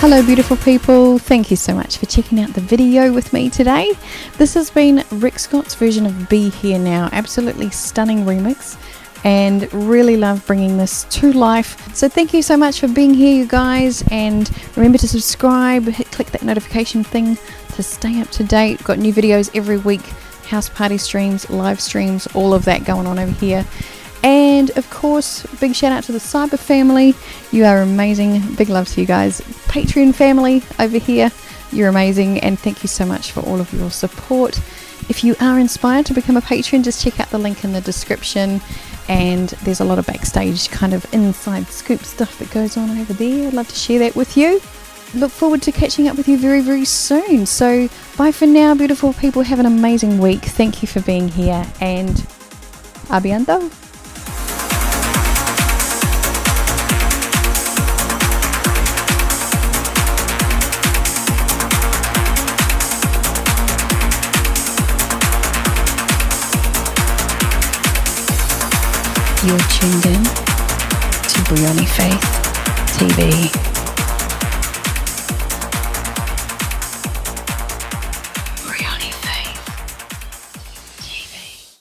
Hello, beautiful people. Thank you so much for checking out the video with me today. This has been Ric Scott's version of Be Here Now. Absolutely stunning remix and really love bringing this to life. So thank you so much for being here, you guys, and remember to subscribe, hit, click that notification thing to stay up to date. Got new videos every week, house party streams, live streams, all of that going on over here. And of course, big shout out to the Cyber family. You are amazing. Big love to you guys. Patreon family over here. You're amazing. And thank you so much for all of your support. If you are inspired to become a patron, just check out the link in the description. And there's a lot of backstage kind of inside scoop stuff that goes on over there. I'd love to share that with you. Look forward to catching up with you very, very soon. So, bye for now, beautiful people. Have an amazing week. Thank you for being here. And abiento. You're tuned in to Brioni Faith TV.